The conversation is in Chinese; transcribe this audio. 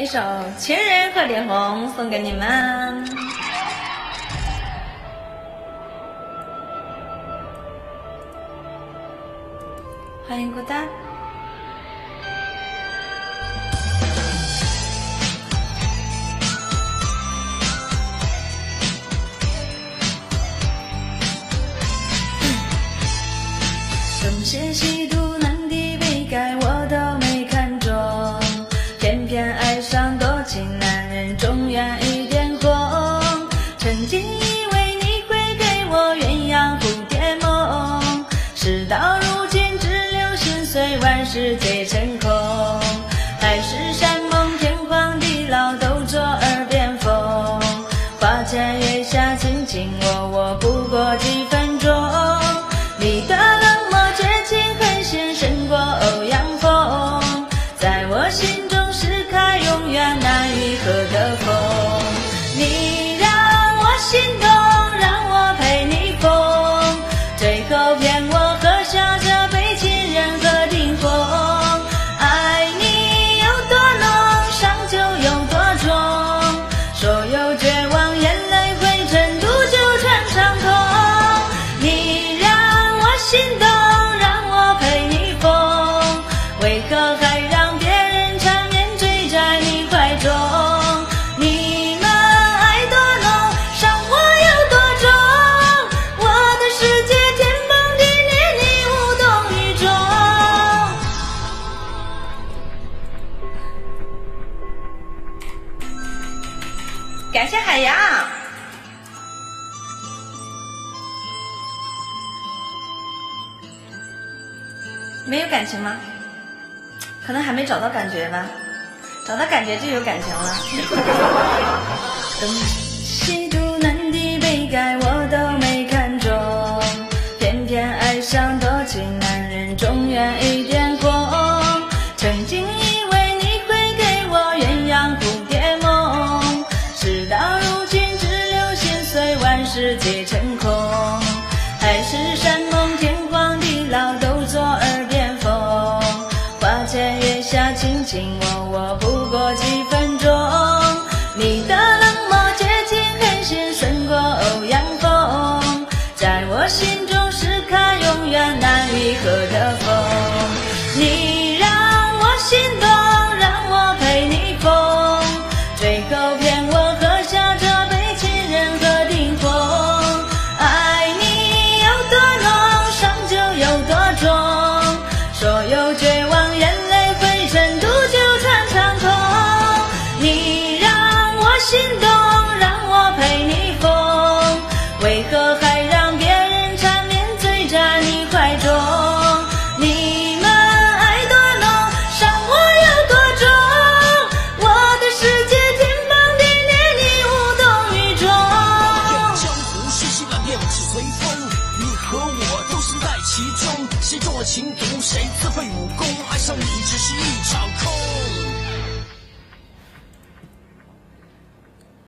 一首《情人鹤顶红》送给你们，欢迎孤单。东邪西毒曾经以为你会给我鸳鸯蝴蝶梦，事到如今只留心碎，万事皆成空。我喝下这杯情人和顶红。爱你有多浓，伤就有多重，所有绝望眼泪汇成毒酒穿肠痛。你让我心感谢海洋。没有感情吗？可能还没找到感觉吧，找到感觉就有感情了。东西毒南帝北丐我都没看中，偏偏爱上多情男人，中原一点为何还让别人缠绵醉在你怀中？你们爱多浓，伤我有多重？我的世界天崩地裂，你无动于衷。江湖世事难料，只随风。你和我都身在其中，谁中了情敌，